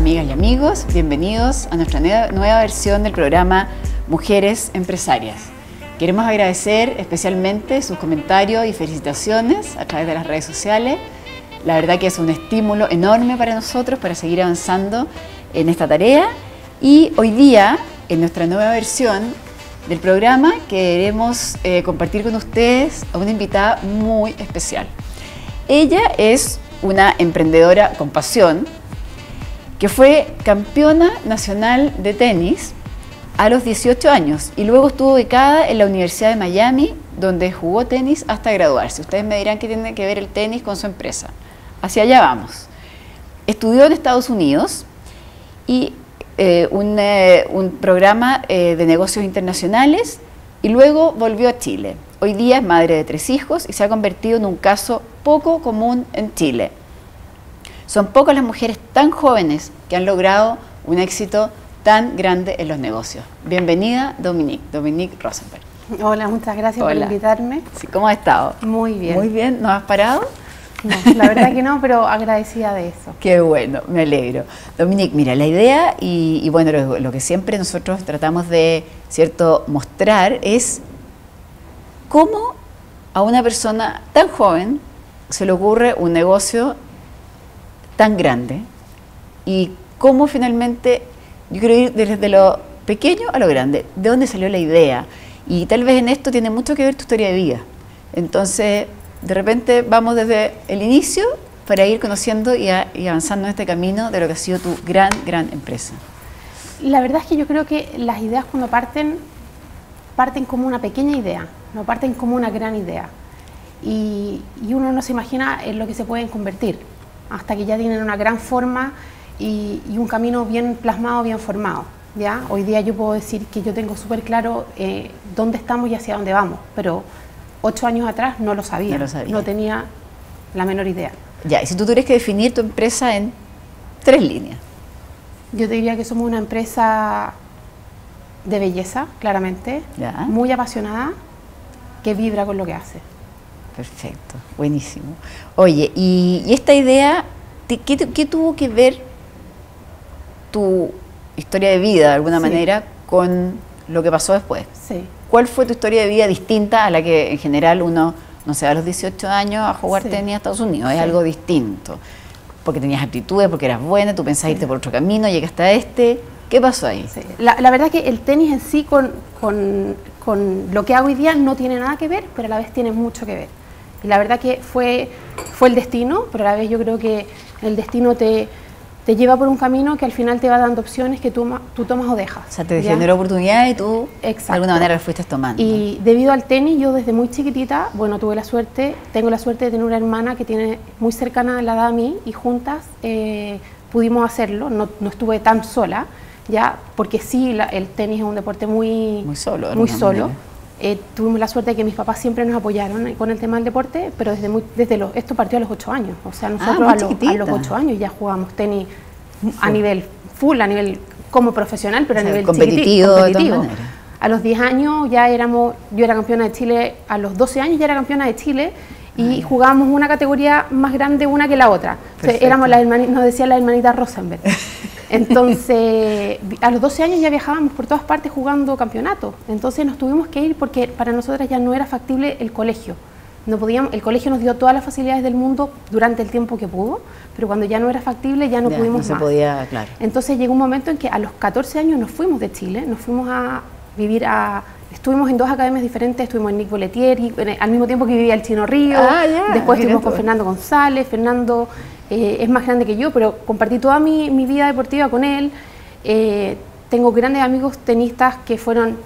Amigas y amigos, bienvenidos a nuestra nueva versión del programa Mujeres Empresarias. Queremos agradecer especialmente sus comentarios y felicitaciones a través de las redes sociales. La verdad que es un estímulo enorme para nosotros para seguir avanzando en esta tarea. Y hoy día, en nuestra nueva versión del programa, queremos eh, compartir con ustedes a una invitada muy especial. Ella es una emprendedora con pasión, que fue campeona nacional de tenis a los 18 años y luego estuvo ubicada en la Universidad de Miami, donde jugó tenis hasta graduarse. Ustedes me dirán qué tiene que ver el tenis con su empresa. Hacia allá vamos. Estudió en Estados Unidos y eh, eh, un, programa eh, de negocios internacionales y luego volvió a Chile. Hoy día es madre de tres hijos y se ha convertido en un caso poco común en Chile. Son pocas las mujeres tan jóvenes que han logrado un éxito tan grande en los negocios. Bienvenida, Dominique, Dominique Rosenberg. Hola, muchas gracias por invitarme. Sí, ¿Cómo has estado? Muy bien. Muy bien, ¿no has parado? No, la verdad que no, pero agradecida de eso. Qué bueno, me alegro. Dominique, mira, la idea y, bueno, lo, lo, que siempre nosotros tratamos de, ¿cierto?, mostrar es cómo a una persona tan joven se le ocurre un negocio tan grande y cómo finalmente, yo quiero ir desde lo pequeño a lo grande, de dónde salió la idea. Y tal vez en esto tiene mucho que ver tu historia de vida. Entonces, de repente vamos desde el inicio para ir conociendo y, avanzando en este camino de lo que ha sido tu gran, gran empresa. La verdad es que yo creo que las ideas cuando parten, parten como una pequeña idea, no parten como una gran idea. Y, y uno no se imagina en lo que se pueden convertir hasta que ya tienen una gran forma y, un camino bien plasmado, bien formado. ¿ya? Hoy día yo puedo decir que yo tengo súper claro eh, dónde estamos y hacia dónde vamos, pero ocho años atrás no lo sabía, no, sabía. no tenía la menor idea. Ya, y si tú tuvieras que definir tu empresa en tres líneas. Yo te diría que somos una empresa de belleza, claramente, muy apasionada, que vibra con lo que hace. Perfecto, buenísimo. Oye, y, esta idea, ¿qué, tuvo que ver tu historia de vida, de alguna manera, con lo que pasó después? Sí. ¿Cuál fue tu historia de vida distinta a la que en general uno, no sé, a los 18 años a jugar tenis a Estados Unidos? Es algo distinto. Porque tenías aptitudes, porque eras buena, tú pensás irte por otro camino, llegaste a este. ¿Qué pasó ahí? La, la, verdad que el tenis en sí con, con, con, lo que hago hoy día no tiene nada que ver, pero a la vez tiene mucho que ver. Y la verdad que fue, fue el destino, pero a la vez yo creo que el destino te, te lleva por un camino que al final te va dando opciones que tú, tú tomas o dejas. O sea, te generó oportunidades y tú de alguna manera las fuiste tomando. Y debido al tenis, yo desde muy chiquitita, bueno, tuve la suerte, tengo la suerte de tener una hermana que tiene muy cercana a la edad a mí y juntas eh, pudimos hacerlo, no, no, estuve tan sola, ya, porque sí, el tenis es un deporte muy, muy solo. Muy solo. Eh, tuvimos la suerte de que mis papás siempre nos apoyaron con el tema del deporte, pero desde, muy, desde los, esto partió a los 8 años. O sea, nosotros ah, a, los, a, 8 años ya jugábamos tenis a nivel full, a nivel como profesional, pero a nivel competitivo. competitivo. a los 10 años ya éramos, yo era campeona de Chile, a los 12 años ya era campeona de Chile y jugábamos una categoría más grande una que la otra. éramos la nos decía la hermanita Rosenberg. Entonces, a los 12 años ya viajábamos por todas partes jugando campeonatos. Entonces nos tuvimos que ir porque para nosotras ya no era factible el colegio. No podíamos, el colegio nos dio todas las facilidades del mundo durante el tiempo que pudo, pero cuando ya no era factible ya no pudimos no se Podía, claro. Entonces llegó un momento en que a los 14 años nos fuimos de Chile, nos fuimos a vivir a Estuvimos en dos academias diferentes, estuvimos en Nick Boletieri, al mismo tiempo que vivía el Chino Río, ah, después estuvimos con Fernando González, Fernando eh, es más grande que yo, pero compartí toda mi, vida deportiva con él. Eh, tengo grandes amigos tenistas que fueron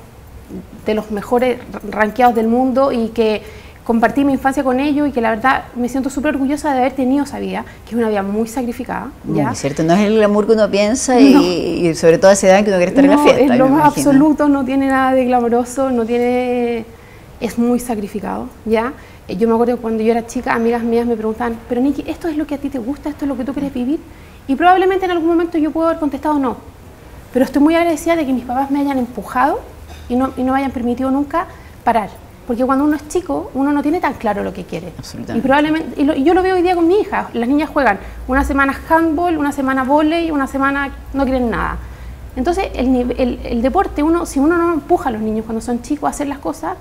de los mejores ranqueados del mundo y que compartí mi infancia con ellos y que la verdad me siento súper orgullosa de haber tenido esa vida, que es una vida muy sacrificada. ¿ya? cierto, no es el glamour que uno piensa y, sobre todo a esa edad que uno quiere estar en la fiesta. Es lo más absoluto, no tiene nada de glamoroso, no tiene... es muy sacrificado, ¿ya? Eh, yo me acuerdo cuando yo era chica, amigas mías me preguntaban, pero Niki, ¿esto es lo que a ti te gusta? ¿Esto es lo que tú quieres vivir? Y probablemente en algún momento yo puedo haber contestado no. Pero estoy muy agradecida de que mis papás me hayan empujado y no, y no me hayan permitido nunca parar. Porque cuando uno es chico, uno no tiene tan claro lo que quiere. Absolutamente. Y probablemente, y, yo lo veo hoy día con mi hija, las niñas juegan una semana handball, una semana volei, una semana no quieren nada. Entonces, el, el, deporte, uno, si uno no empuja a los niños cuando son chicos a hacer las cosas,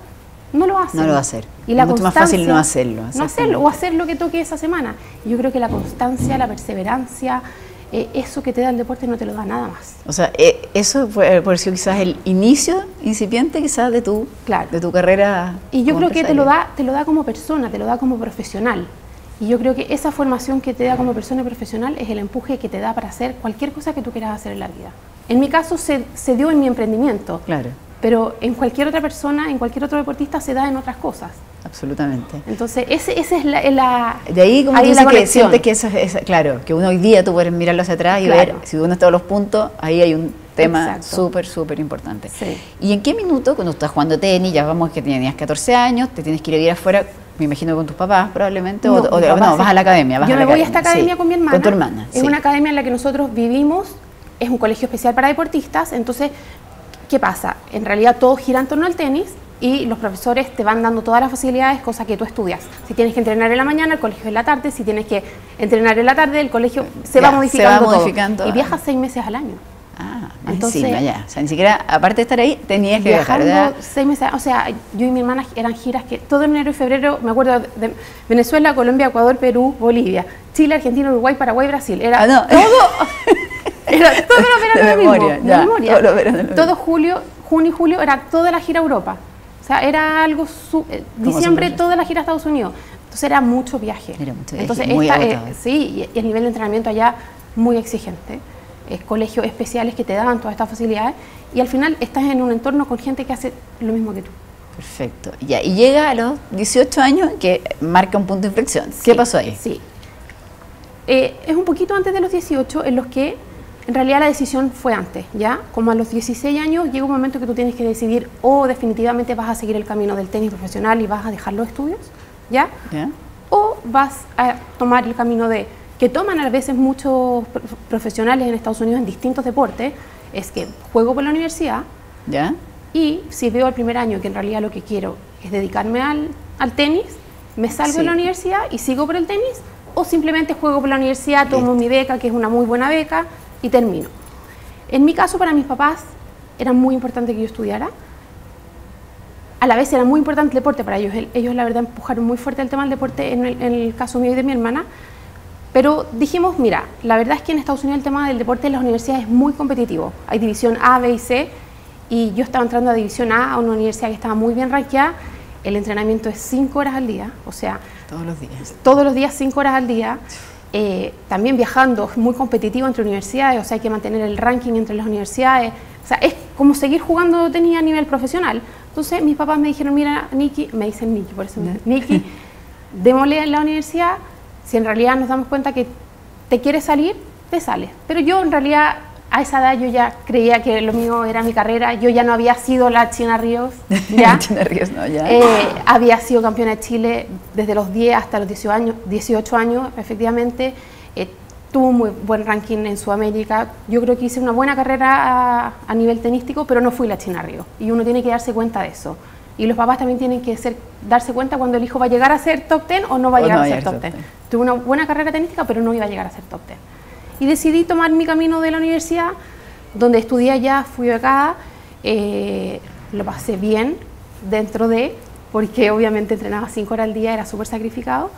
no lo hacen. No lo va a hacer. Y la es mucho más fácil no hacerlo. No hacerlo, o hacer lo que toque esa semana. Yo creo que la constancia, la perseverancia, eh, eso que te da el deporte no te lo da nada más. O sea, eh, eso fue por eso quizás el inicio incipiente quizás de tu, de tu carrera. Y yo creo que te lo, da, te lo da como persona, te lo da como profesional. Y yo creo que esa formación que te da como persona y profesional es el empuje que te da para hacer cualquier cosa que tú quieras hacer en la vida. En mi caso se, se dio en mi emprendimiento. Claro pero en cualquier otra persona, en cualquier otro deportista se da en otras cosas. Absolutamente. Entonces, ese, ese es la, De ahí, como ahí dice que sientes que eso es, claro, que uno hoy día tú puedes mirarlo hacia atrás y ver, si uno está todos los puntos, ahí hay un tema súper, súper importante. Sí. ¿Y en qué minuto, cuando estás jugando tenis, ya vamos que tenías 14 años, te tienes que ir a vivir afuera, me imagino con tus papás probablemente, o, no, vas a la academia. Vas yo me voy a esta academia con mi hermana. Con tu hermana. Es una academia en la que nosotros vivimos, es un colegio especial para deportistas, entonces ¿qué pasa? En realidad todo gira en torno al tenis y los profesores te van dando todas las facilidades, cosas que tú estudias. Si tienes que entrenar en la mañana, el colegio en la tarde, si tienes que entrenar en la tarde, el colegio se va modificando. Y viajas seis meses al año. Ah, entonces ya. O sea, ni siquiera, aparte de estar ahí, tenías que viajar, ¿verdad? seis meses, o sea, yo y mi hermana eran giras que todo enero y febrero, me acuerdo de Venezuela, Colombia, Ecuador, Perú, Bolivia, Chile, Argentina, Uruguay, Paraguay, Brasil. Era ah, todo Era todo los veranos lo mismo, de memoria. Todo, julio, junio y julio era toda la gira a Europa. O sea, era algo, eh, diciembre toda la gira a Estados Unidos. Entonces era mucho viaje. Era mucho viaje, Entonces, muy eh, sí, y el nivel de entrenamiento allá muy exigente. Es colegios especiales que te dan todas estas facilidades y al final estás en un entorno con gente que hace lo mismo que tú. Perfecto. Ya, y llega a los 18 años que marca un punto de inflexión. ¿Qué pasó ahí? Sí. Eh, es un poquito antes de los 18 en los que en realidad la decisión fue antes, ¿ya? Como a los 16 años llega un momento que tú tienes que decidir o definitivamente vas a seguir el camino del tenis profesional y vas a dejar los estudios, ¿ya? O vas a tomar el camino de, que toman a veces muchos profesionales en Estados Unidos en distintos deportes, es que juego por la universidad, ¿ya? Y si veo el primer año que en realidad lo que quiero es dedicarme al, al tenis, me salgo de la universidad y sigo por el tenis, o simplemente juego por la universidad, tomo mi beca, que es una muy buena beca, y termino. En mi caso, para mis papás, era muy importante que yo estudiara. A la vez era muy importante el deporte para ellos. Ellos, la verdad, empujaron muy fuerte el tema del deporte en el, caso mío y de mi hermana. Pero dijimos, mira, la verdad es que en Estados Unidos el tema del deporte en las universidades es muy competitivo. Hay división A, B y C. Y yo estaba entrando a división A, a una universidad que estaba muy bien rankeada. El entrenamiento es cinco horas al día, o sea... Todos los días. Todos los días, cinco horas al día. Eh, también viajando, es muy competitivo entre universidades, o sea, hay que mantener el ranking entre las universidades. O sea, es como seguir jugando tenis a nivel profesional. Entonces, mis papás me dijeron, mira, Niki, me dicen Niki, por eso, Niki, démosle en la universidad, si en realidad nos damos cuenta que te quieres salir, te sales. Pero yo en realidad a esa edad yo ya creía que lo mío era mi carrera, yo ya no había sido la China Ríos, ya, China Ríos no, ya. Eh, había sido campeona de Chile desde los 10 hasta los 18 años, 18 años efectivamente, eh, tuvo un muy buen ranking en Sudamérica, yo creo que hice una buena carrera a, nivel tenístico, pero no fui la China Ríos, y uno tiene que darse cuenta de eso. Y los papás también tienen que ser, darse cuenta cuando el hijo va a llegar a ser top 10 o no va a llegar a ser top 10. Tuve una buena carrera tenística, pero no iba a llegar a ser top 10 y decidí tomar mi camino de la universidad, donde estudié allá, fui becada, eh, lo pasé bien dentro de, porque obviamente entrenaba cinco horas al día, era súper sacrificado,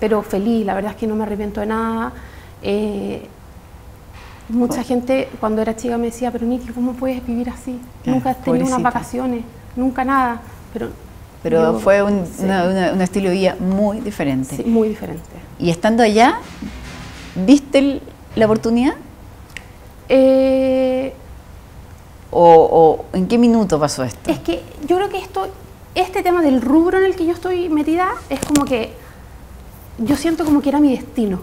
pero feliz, la verdad es que no me arrepiento de nada. Eh, mucha gente cuando era chica me decía, pero Niki, ¿cómo puedes vivir así? nunca has tenido unas vacaciones, nunca nada. Pero, pero fue un, estilo de vida muy diferente. Sí, muy diferente. Y estando allá, ¿viste el, la oportunidad? Eh, o, en qué minuto pasó esto? Es que yo creo que esto, este tema del rubro en el que yo estoy metida es como que yo siento como que era mi destino.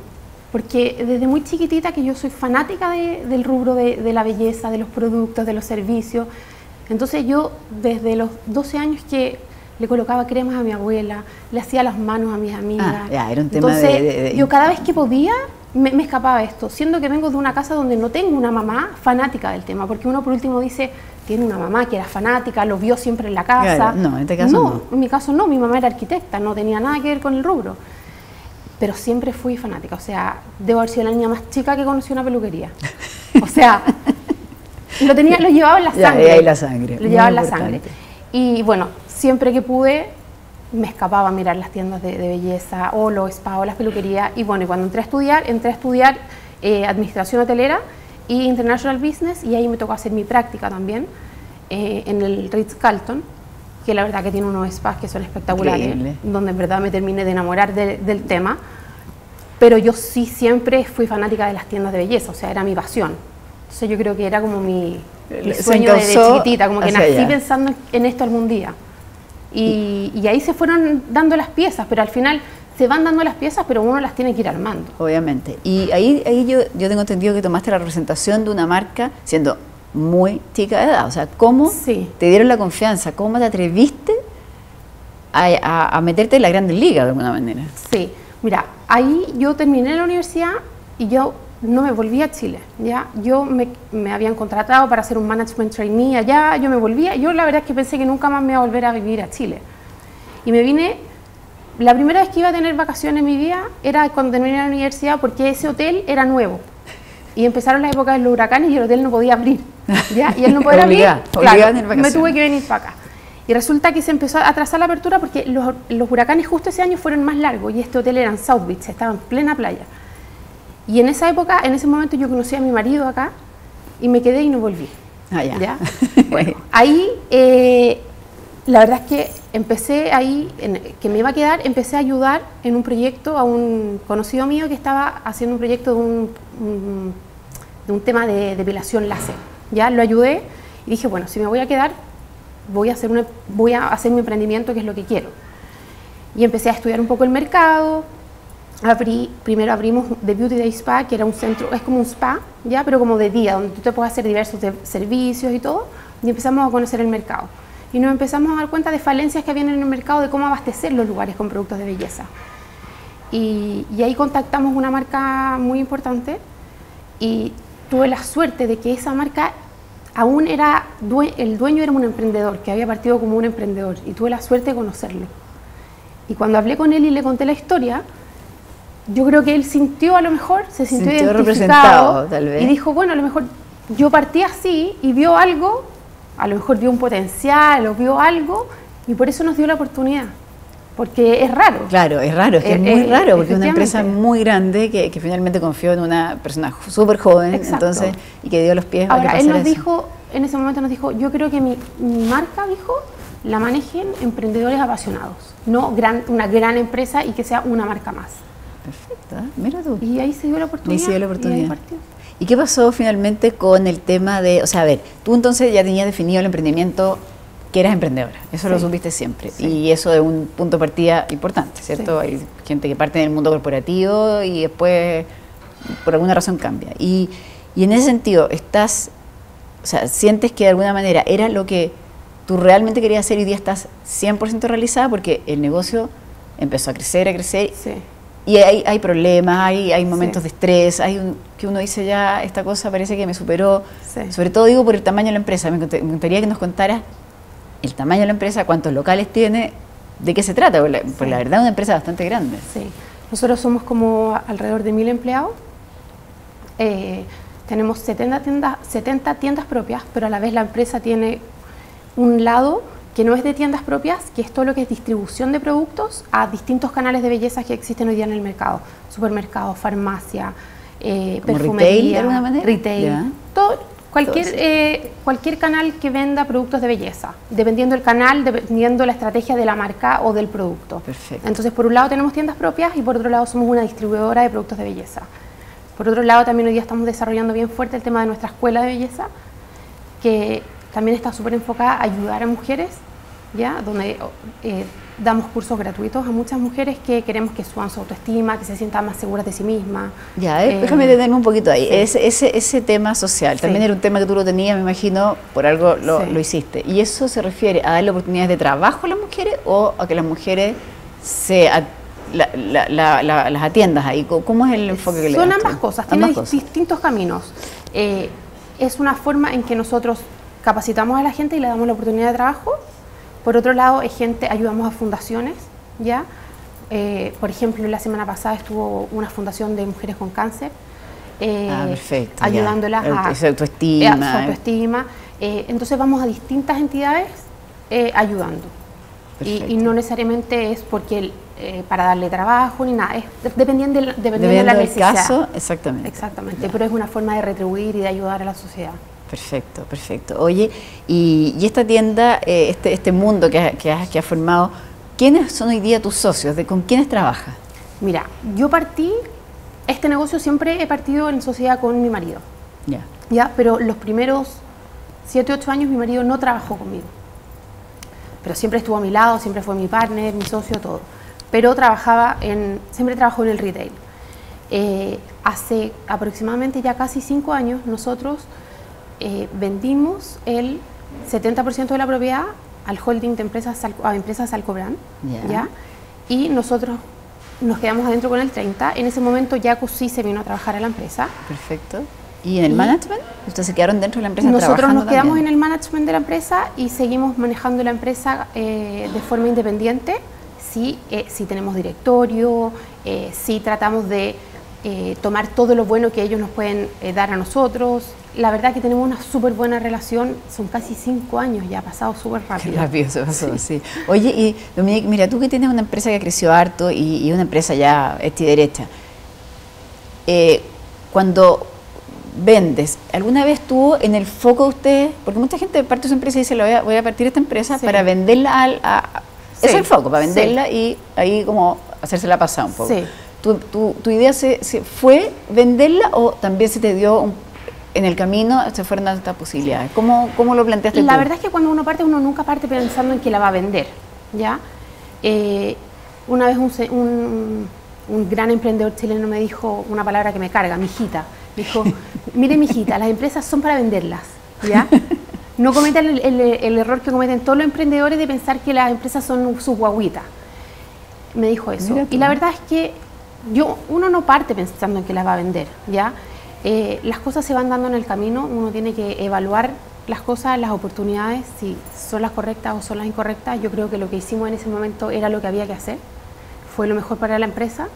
Porque desde muy chiquitita que yo soy fanática del rubro de, de, la belleza, de los productos, de los servicios. Entonces yo desde los 12 años que le colocaba cremas a mi abuela, le hacía las manos a mis amigas. Ah, ya, era un tema Entonces, yo cada vez que podía me, escapaba esto, siendo que vengo de una casa donde no tengo una mamá fanática del tema, porque uno por último dice, tiene una mamá que era fanática, lo vio siempre en la casa. no, en este caso no, en mi caso no, mi mamá era arquitecta, no tenía nada que ver con el rubro. Pero siempre fui fanática, o sea, debo haber sido la niña más chica que conoció una peluquería. O sea, lo tenía, lo llevaba en la sangre. la sangre. Lo llevaba en la sangre. Y bueno, siempre que pude me escapaba a mirar las tiendas de, belleza o los spa o las peluquerías. Y bueno, y cuando entré a estudiar, entré a estudiar eh, administración hotelera y international business y ahí me tocó hacer mi práctica también eh, en el Ritz Carlton, que la verdad que tiene unos spas que son espectaculares, donde en verdad me terminé de enamorar del tema. Pero yo sí siempre fui fanática de las tiendas de belleza, o sea, era mi pasión. Entonces yo creo que era como mi, sueño de, chiquitita, como que nací pensando en esto algún día. Y, ahí se fueron dando las piezas, pero al final se van dando las piezas, pero uno las tiene que ir armando. Obviamente. Y ahí, ahí yo, yo tengo entendido que tomaste la representación de una marca siendo muy chica de edad. O sea, ¿cómo te dieron la confianza? ¿Cómo te atreviste a, meterte en la Grandes Liga de alguna manera? Sí, mira, ahí yo terminé la universidad y yo no me volví a Chile, ¿ya? Yo me, me, habían contratado para hacer un management trainee allá, yo me volvía, yo la verdad es que pensé que nunca más me iba a volver a vivir a Chile. Y me vine, la primera vez que iba a tener vacaciones en mi vida era cuando terminé la universidad porque ese hotel era nuevo. Y empezaron las épocas de los huracanes y el hotel no podía abrir, ¿ya? Y él no podía abrir, claro, me tuve que venir para acá. Y resulta que se empezó a atrasar la apertura porque los, los huracanes justo ese año fueron más largos y este hotel era en South Beach, estaba en plena playa. Y en esa época, en ese momento yo conocí a mi marido acá y me quedé y no volví. Ah, ya. Bueno, ahí, eh, la verdad es que empecé ahí, en, que me iba a quedar, empecé a ayudar en un proyecto a un conocido mío que estaba haciendo un proyecto de un, de un tema de depilación láser. Ya lo ayudé y dije, bueno, si me voy a quedar, voy a hacer, una, voy a hacer mi emprendimiento, que es lo que quiero. Y empecé a estudiar un poco el mercado, primero abrimos The Beauty Day Spa, que era un centro, es como un spa, ya, pero como de día, donde tú te puedes hacer diversos servicios y todo, y empezamos a conocer el mercado. Y nos empezamos a dar cuenta de falencias que había en el mercado, de cómo abastecer los lugares con productos de belleza. Y, ahí contactamos una marca muy importante y tuve la suerte de que esa marca aún era, el dueño era un emprendedor, que había partido como un emprendedor, y tuve la suerte de conocerlo. Y cuando hablé con él y le conté la historia, yo creo que él sintió a lo mejor, se sintió, identificado tal vez. y dijo, bueno, a lo mejor yo partí así y vio algo, a lo mejor vio un potencial o vio algo y por eso nos dio la oportunidad. Porque es raro. Claro, es raro, es que es, muy eh, raro, porque es una empresa muy grande que, finalmente confió en una persona súper joven entonces y que dio los pies Ahora, a él nos dijo, en ese momento nos dijo, yo creo que mi, mi marca, dijo, la manejen emprendedores apasionados, no gran, una gran empresa y que sea una marca más. Perfecto, ¿eh? mira tú. Y ahí se dio la oportunidad. Ahí se dio la oportunidad. Y, qué pasó finalmente con el tema de, o sea, a ver, tú entonces ya tenías definido el emprendimiento que eras emprendedora, eso lo supiste siempre. Y eso es un punto de partida importante, ¿cierto? Hay gente que parte del mundo corporativo y después por alguna razón cambia. Y, y en ese sentido, estás, o sea, sientes que de alguna manera era lo que tú realmente querías hacer y hoy día estás 100% realizada porque el negocio empezó a crecer, a crecer. Y hay, hay problemas, hay, hay momentos de estrés, hay un, que uno dice ya, esta cosa parece que me superó. Sobre todo digo por el tamaño de la empresa. Me, gustaría que nos contaras el tamaño de la empresa, cuántos locales tiene, de qué se trata, porque la, verdad es una empresa bastante grande. Sí, nosotros somos como alrededor de mil empleados. Eh, tenemos 70 tiendas, 70 tiendas propias, pero a la vez la empresa tiene un lado que no es de tiendas propias, que es todo lo que es distribución de productos a distintos canales de belleza que existen hoy día en el mercado, supermercados, farmacia, eh, perfumería, retail, retail todo, cualquier, eh, cualquier canal que venda productos de belleza, dependiendo del canal, dependiendo la estrategia de la marca o del producto. Perfecto. Entonces, por un lado tenemos tiendas propias y por otro lado somos una distribuidora de productos de belleza. Por otro lado, también hoy día estamos desarrollando bien fuerte el tema de nuestra escuela de belleza, que también está súper enfocada a ayudar a mujeres, ¿ya? donde eh, damos cursos gratuitos a muchas mujeres que queremos que suban su autoestima, que se sientan más seguras de sí mismas. Ya, eh, déjame detenerme un poquito ahí. Ese, ese, tema social, también era un tema que tú lo tenías, me imagino, por algo lo, lo, hiciste. ¿Y eso se refiere a darle oportunidades de trabajo a las mujeres o a que las mujeres se las atiendas ahí? ¿Cómo es el enfoque que le das? Son ambas cosas, tiene distintos caminos. Eh, es una forma en que nosotros capacitamos a la gente y le damos la oportunidad de trabajo. Por otro lado, es gente, ayudamos a fundaciones, ¿ya? Eh, por ejemplo, la semana pasada estuvo una fundación de mujeres con cáncer, eh, ah, perfecto, ayudándolas a su autoestima. su autoestima. entonces vamos a distintas entidades ayudando. Y, no necesariamente es porque para darle trabajo ni nada, es dependiendo, de, dependiendo, de la necesidad. caso, exactamente. Exactamente, pero es una forma de retribuir y de ayudar a la sociedad. Perfecto, perfecto. Oye, y, esta tienda, eh, este, este mundo que, que, has, que formado, ¿quiénes son hoy día tus socios? ¿De ¿Con quiénes trabajas? Mira, yo partí, este negocio siempre he partido en sociedad con mi marido. Ya. Ya, pero los primeros 7, 8 años mi marido no trabajó conmigo. Pero siempre estuvo a mi lado, siempre fue mi partner, mi socio, todo. Pero trabajaba en, siempre trabajó en el retail. Eh, hace aproximadamente ya casi 5 años nosotros eh, vendimos el 70% de la propiedad al holding de empresas, a empresas Alcobrán, ¿ya? Y nosotros nos quedamos adentro con el 30. En ese momento ya sí se vino a trabajar a la empresa. Perfecto. ¿Y en el management? ¿Ustedes se quedaron dentro de la empresa Nosotros nos quedamos en el management de la empresa y seguimos manejando la empresa eh, de forma independiente. Sí, eh, sí tenemos directorio, eh, sí tratamos de tomar todo lo bueno que ellos nos pueden dar a nosotros, la verdad que tenemos una súper buena relación, son casi cinco años ya, ha pasado súper rápido. Qué rápido se pasó, sí. Oye, y Dominique, mira, tú que tienes una empresa que creció harto y, una empresa ya derecha, eh, cuando vendes, ¿alguna vez estuvo en el foco de ustedes? Porque mucha gente parte de su empresa y dice, voy a, voy a partir esta empresa para venderla al... A, es el foco, para venderla y ahí como hacérsela pasar un poco. ¿Tu, tu, tu idea se, se, fue venderla o también se te dio un en el camino se fueron estas posibilidades. ¿Cómo, cómo lo planteaste La verdad es que cuando uno parte, uno nunca parte pensando en que la va a vender, ¿ya? Eh, una vez un, un, gran emprendedor chileno me dijo una palabra que me carga, mijita. Dijo, mire mijita, las empresas son para venderlas, ¿ya? No cometan el, error que cometen todos los emprendedores de pensar que las empresas son sus guaguitas. Me dijo eso. Y la verdad es que yo, uno no parte pensando en que las va a vender, ¿ya? Eh, las cosas se van dando en el camino, uno tiene que evaluar las cosas, las oportunidades, si son las correctas o son las incorrectas. Yo creo que lo que hicimos en ese momento era lo que había que hacer, fue lo mejor para la empresa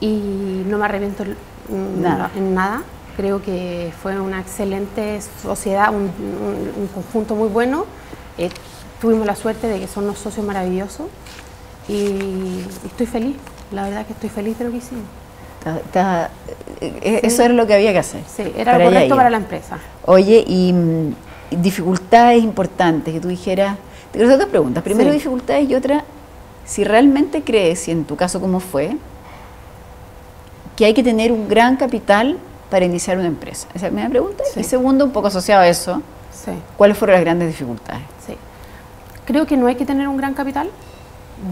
y no me arrepiento en nada. Creo que fue una excelente sociedad, un, conjunto muy bueno. Eh, tuvimos la suerte de que son unos socios maravillosos y estoy feliz, la verdad que estoy feliz de lo que hicimos. Eh, eso era lo que había que hacer. Sí, era lo correcto para la empresa. Oye, y, mm, dificultades importantes que tú dijeras. Te quiero hacer dos preguntas. Primero, dificultades y otra, si realmente crees, y en tu caso cómo fue, que hay que tener un gran capital para iniciar una empresa. Esa es la primera pregunta. Y segundo, un poco asociado a eso, ¿cuáles fueron las grandes dificultades? Sí. Creo que no hay que tener un gran capital.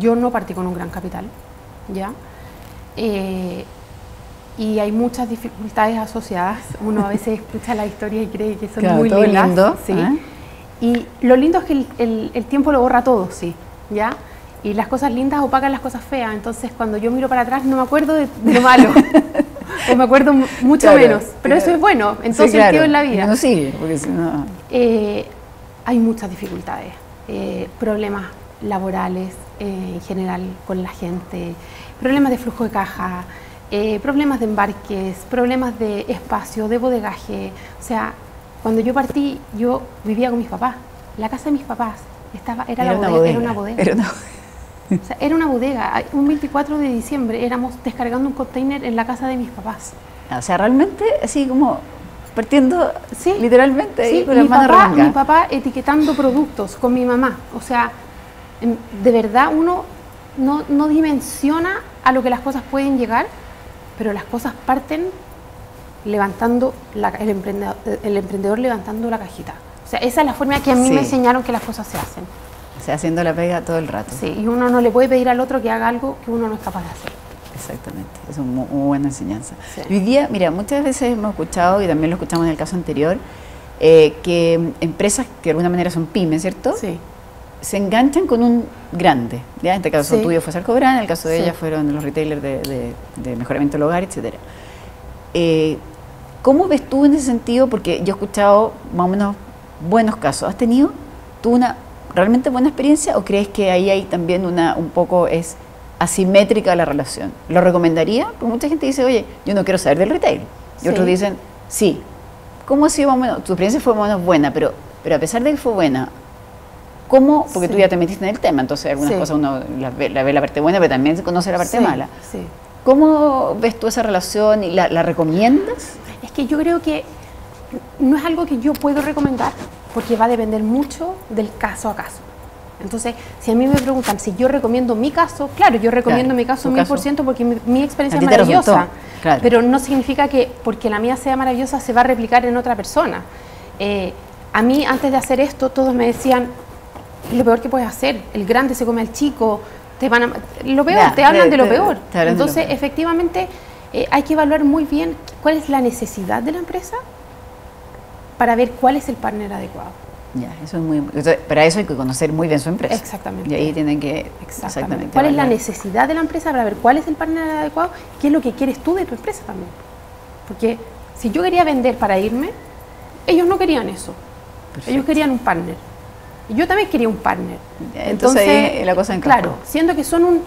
Yo no partí con un gran capital, ¿ya? Eh, y hay muchas dificultades asociadas. Uno a veces escucha la historia y cree que son muy lindas. Lindo, ¿sí? ¿eh? Y lo lindo es que el, el, tiempo lo borra todo, sí, ¿ya? Y las cosas lindas opacan las cosas feas. Entonces, cuando yo miro para atrás, no me acuerdo de, lo malo. o me acuerdo mucho menos. Pero eso es bueno, en todo sentido en la vida. No, sí, porque si no... Eh, hay muchas dificultades. Eh, problemas laborales en general con la gente, problemas de flujo de caja, eh, problemas de embarques, problemas de espacio, de bodegaje. O sea, cuando yo partí, yo vivía con mis papás. La casa de mis papás estaba, era, la bodega, era una bodega. Era una... O sea, era una bodega. Un 24 de diciembre éramos descargando un container en la casa de mis papás. O sea, realmente así como partiendo sí, literalmente sí, con mi, papá, mi papá etiquetando productos con mi mamá. O sea, de verdad uno no, no dimensiona a lo que las cosas pueden llegar pero las cosas parten levantando el, emprendedor, el emprendedor levantando la cajita. O sea, esa es la forma que a mí me enseñaron que las cosas se hacen. O sea, haciendo la pega todo el rato. Sí, y uno no le puede pedir al otro que haga algo que uno no es capaz de hacer. Exactamente, es una muy, buena enseñanza. Hoy día, mira, muchas veces hemos escuchado, y también lo escuchamos en el caso anterior, eh, que empresas que de alguna manera son pymes, ¿cierto? Sí. Se enganchan con un grande. ¿ya? En este caso tuyo fue Sarcobrán, en el caso de ella fueron los retailers de, mejoramiento del hogar, etc. Eh, ¿Cómo ves tú en ese sentido? Porque yo he escuchado más o menos buenos casos. ¿Has tenido tú una realmente buena experiencia o crees que ahí hay también una, un poco es asimétrica la relación? ¿Lo recomendaría? Porque mucha gente dice, oye, yo no quiero saber del retail. Y otros dicen, sí. ¿Cómo ha sido más o menos? Tu experiencia fue más o menos buena, pero, pero a pesar de que fue buena, ¿cómo? Porque tú ya te metiste en el tema, entonces algunas cosas uno la ve, la parte buena, pero también se conoce la parte mala. ¿Cómo ves tú esa relación y la, la recomiendas? Es que yo creo que no es algo que yo puedo recomendar, porque va a depender mucho del caso a caso. Entonces, si a mí me preguntan si yo recomiendo mi caso, claro, yo recomiendo mi caso mil por ciento porque mi, experiencia es maravillosa, pero no significa que porque la mía sea maravillosa se va a replicar en otra persona. Eh, a mí, antes de hacer esto, todos me decían, lo peor que puedes hacer, el grande se come al chico, te van a, lo peor, te hablan de, lo peor. Entonces, efectivamente, eh, hay que evaluar muy bien cuál es la necesidad de la empresa para ver cuál es el partner adecuado. Ya, eso es muy, para eso hay que conocer muy bien su empresa. Exactamente. Y ahí tienen que exactamente. ¿Cuál es la necesidad de la empresa para ver cuál es el partner adecuado? ¿Qué es lo que quieres tú de tu empresa también? Porque si yo quería vender para irme, ellos no querían eso. Ellos querían un partner. Yo también quería un partner. Entonces, Entonces la cosa encajó. Claro, siendo que son un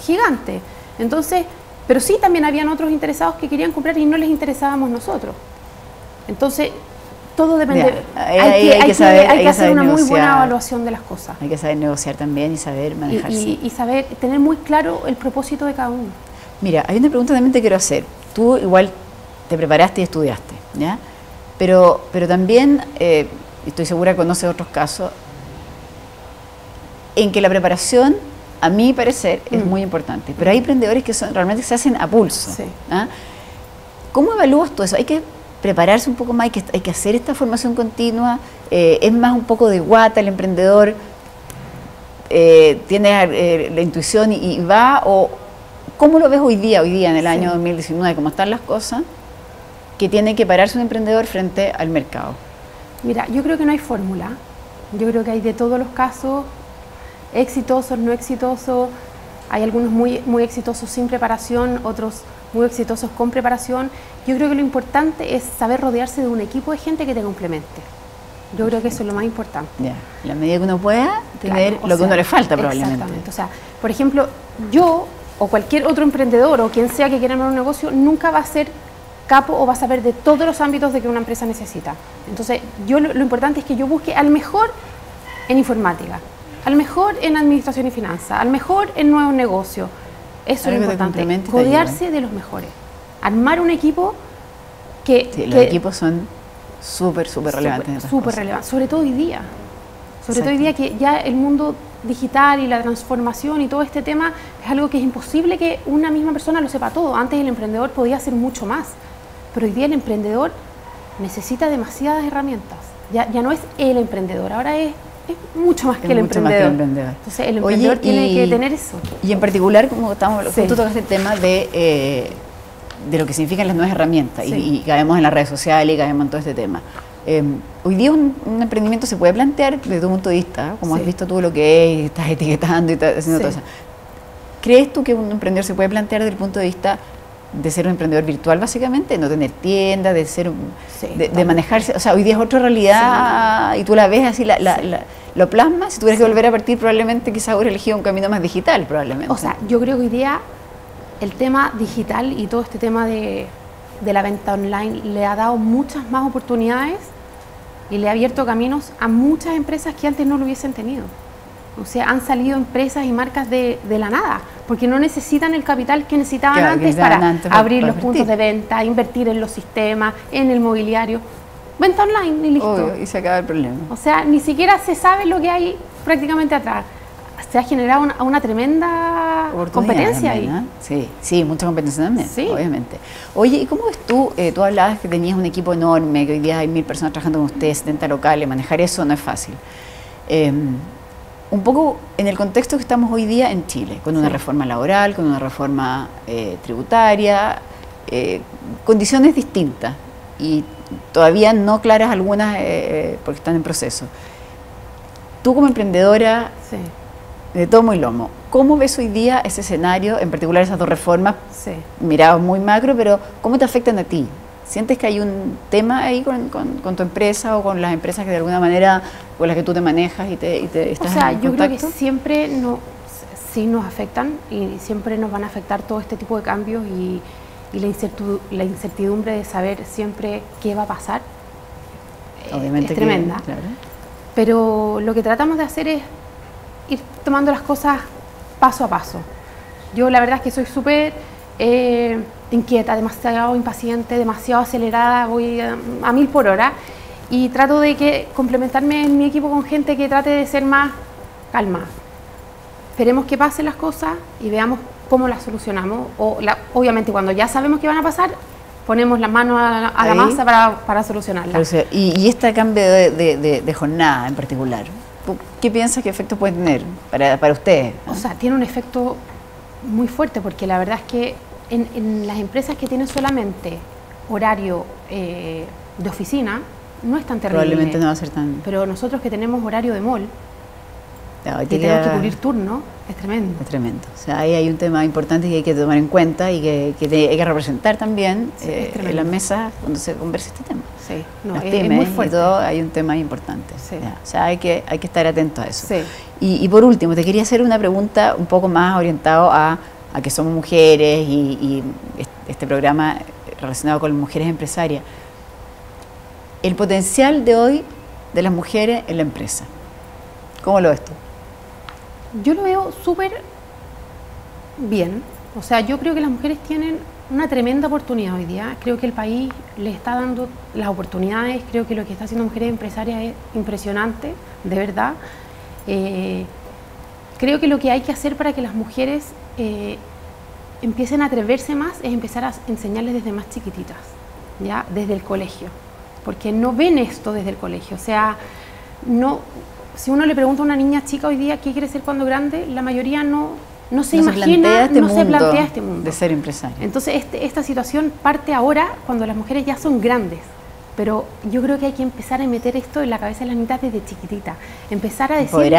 gigante. Entonces, pero sí también habían otros interesados que querían comprar y no les interesábamos nosotros. Entonces, todo depende. hay, que, saber, hay que hacer una muy buena evaluación de las cosas. Hay que saber negociar también y saber manejarse. Y, saber, tener muy claro el propósito de cada uno. Mira, hay una pregunta también que te quiero hacer. Tú igual te preparaste y estudiaste, ¿ya? Pero, pero también, eh, estoy segura que conoces otros casos, en que la preparación, a mi parecer, es mm. muy importante. Pero hay emprendedores que son, realmente se hacen a pulso. ¿ah? ¿Cómo evalúas tú eso? Hay que prepararse un poco más, hay que, hay que hacer esta formación continua, eh, es más un poco de guata el emprendedor, eh, tiene eh, la intuición y, va, o ¿cómo lo ves hoy día, hoy día en el año 2019, cómo están las cosas, que tiene que pararse un emprendedor frente al mercado? Mira, yo creo que no hay fórmula, yo creo que hay de todos los casos, exitosos, no exitosos, hay algunos muy, muy exitosos sin preparación, otros muy exitosos con preparación. Yo creo que lo importante es saber rodearse de un equipo de gente que te complemente. Yo creo que eso es lo más importante. Ya, la medida que uno pueda tener lo que uno le falta probablemente. Exactamente. O sea, por ejemplo, yo o cualquier otro emprendedor o quien sea que quiera armar un negocio nunca va a ser capo o va a saber de todos los ámbitos de que una empresa necesita. Entonces, yo lo, lo importante es que yo busque al mejor en informática, al mejor en administración y finanzas, al mejor en nuevos negocios, eso es lo importante, rodearse de los mejores. Armar un equipo que... Sí, los equipos son súper, súper relevantes. Súper relevantes, sobre todo hoy día. Sobre todo hoy día que ya el mundo digital y la transformación y todo este tema es algo que es imposible que una misma persona lo sepa todo. Antes el emprendedor podía hacer mucho más, pero hoy día el emprendedor necesita demasiadas herramientas. Ya, ya no es el emprendedor, ahora es es mucho más, que, el emprendedor. Entonces, el emprendedor tiene que tener eso. Y en particular, como estamos, tú tocaste el tema de, eh, de lo que significan las nuevas herramientas, y, caemos en las redes sociales y caemos en todo este tema. Eh, hoy día un, emprendimiento se puede plantear desde tu punto de vista, como has visto tú lo que es, estás etiquetando y estás haciendo todo eso. ¿Crees tú que un emprendedor se puede plantear desde el punto de vista de ser un emprendedor virtual básicamente, no tener tienda, de ser de, manejarse, o sea, hoy día es otra realidad y tú la ves así, la, lo plasmas, si tuvieras que volver a partir probablemente quizás hubiera elegido un camino más digital probablemente. O sea, yo creo que hoy día el tema digital y todo este tema de, de la venta online le ha dado muchas más oportunidades y le ha abierto caminos a muchas empresas que antes no lo hubiesen tenido. O sea, han salido empresas y marcas de, de la nada, porque no necesitan el capital que necesitaban antes para abrir los puntos de venta, invertir en los sistemas, en el mobiliario. Venta online y listo. y se acaba el problema. O sea, ni siquiera se sabe lo que hay prácticamente atrás. Se ha generado una, tremenda competencia ahí. Sí, sí, mucha competencia también, sí. obviamente. Oye, ¿y cómo ves tú? Eh, tú hablabas que tenías un equipo enorme, que hoy día hay mil personas trabajando con ustedes, 70 locales, manejar eso no es fácil. Em, un poco en el contexto que estamos hoy día en Chile, con una reforma laboral, con una reforma eh, tributaria, eh, condiciones distintas y todavía no claras algunas eh, porque están en proceso. tú como emprendedora de tomo y lomo, ¿cómo ves hoy día ese escenario, en particular esas dos reformas, sí. mirados muy macro, pero cómo te afectan a ti? ¿Sientes que hay un tema ahí con, tu empresa o con las empresas que de alguna manera con las que tú te manejas y te, y te estás O sea, yo creo que siempre no, sí nos afectan y siempre nos van a afectar todo este tipo de cambios y, la, incertidumbre, de saber siempre qué va a pasar. Eh, Obviamente es tremenda. Pero lo que tratamos de hacer es ir tomando las cosas paso a paso. Yo la verdad es que soy súper eh, inquieta, demasiado impaciente, demasiado acelerada, voy a, mil por hora y trato de que complementarme en mi equipo con gente que trate de ser más calma. Esperemos que pasen las cosas y veamos cómo las solucionamos. O obviamente cuando ya sabemos que van a pasar, ponemos la mano a, la masa para, para solucionarlas. y, y, este cambio de, jornada en particular, ¿qué piensas que efecto puede tener para, para ustedes? O sea, tiene un efecto muy fuerte porque la verdad es que en, las empresas que tienen solamente horario eh, de oficina, no es tan terrible. Probablemente no va a ser tan... Pero nosotros que tenemos horario de mall, y tenemos que cubrir turno, es tremendo. Es tremendo. O sea, ahí hay un tema importante que hay que tomar en cuenta y que, hay que representar también eh, en la mesa cuando se converse este tema. Sí, no, es, muy fuerte. Y todo, hay un tema importante. Sí. O sea, hay que, hay que estar atento a eso. Sí. Y, y por último, te quería hacer una pregunta un poco más orientado a a que somos mujeres y, este programa relacionado con mujeres empresarias. El potencial de hoy de las mujeres en la empresa. ¿Cómo lo ves tú? Yo lo veo súper bien. O sea, yo creo que las mujeres tienen una tremenda oportunidad hoy día. Creo que el país le está dando las oportunidades. Creo que lo que está haciendo Mujeres Empresarias es impresionante, de verdad. Eh, creo que lo que hay que hacer para que las mujeres eh, empiecen a atreverse más es empezar a enseñarles desde más chiquititas, ya desde el colegio, porque no ven esto desde el colegio, o sea, no, si uno le pregunta a una niña chica hoy día qué quiere ser cuando grande, la mayoría no, no se imagina, este no se plantea este mundo. de ser empresario. Entonces este, esta situación parte ahora cuando las mujeres ya son grandes, pero yo creo que hay que empezar a meter esto en la cabeza de las niñas desde chiquitita, empezar a decir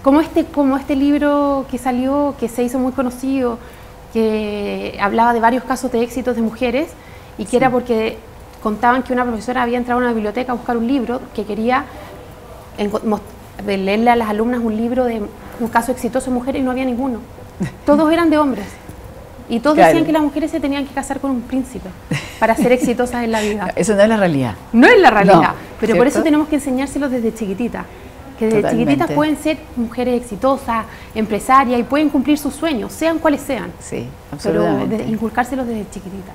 como este como este libro que salió que se hizo muy conocido que hablaba de varios casos de éxitos de mujeres y que era porque contaban que una profesora había entrado a una biblioteca a buscar un libro que quería leerle a las alumnas un libro de un caso exitoso de mujeres y no había ninguno. Todos eran de hombres. Y todos decían que las mujeres se tenían que casar con un príncipe para ser exitosas en la vida. Eso no es la realidad. No es la realidad, pero por eso tenemos que enseñárselos desde chiquitita. Que desde chiquititas pueden ser mujeres exitosas, empresarias y pueden cumplir sus sueños, sean cuales sean. Sí, absolutamente. Pero inculcárselos desde chiquitita.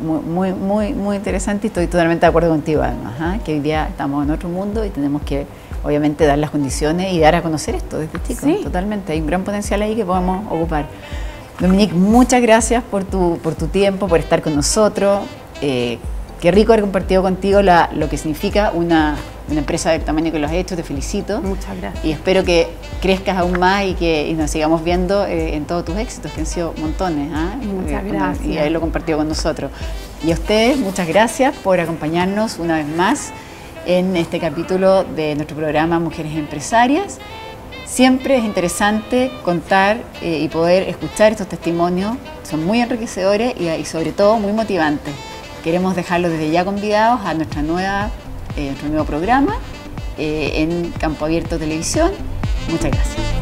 Muy, muy, muy interesante y estoy totalmente de acuerdo contigo, además, que hoy día estamos en otro mundo y tenemos que, obviamente, dar las condiciones y dar a conocer esto desde chicos. Sí. Totalmente, hay un gran potencial ahí que podemos ocupar. Dominique, muchas gracias por tu, por tu tiempo, por estar con nosotros. Eh, qué rico haber compartido contigo lo que significa una, empresa del tamaño que lo has hecho. Te felicito. Muchas gracias. Y espero que crezcas aún más y que nos sigamos viendo eh, en todos tus éxitos, que han sido montones. ¿ah? Muchas eh, gracias. Y haberlo compartido con nosotros. Y a ustedes, muchas gracias por acompañarnos una vez más en este capítulo de nuestro programa Mujeres Empresarias. Siempre es interesante contar eh, y poder escuchar estos testimonios, son muy enriquecedores y, sobre todo muy motivantes. Queremos dejarlos desde ya convidados a nuestra nueva, eh, nuestro nuevo programa eh, en Campo Abierto Televisión. Muchas gracias.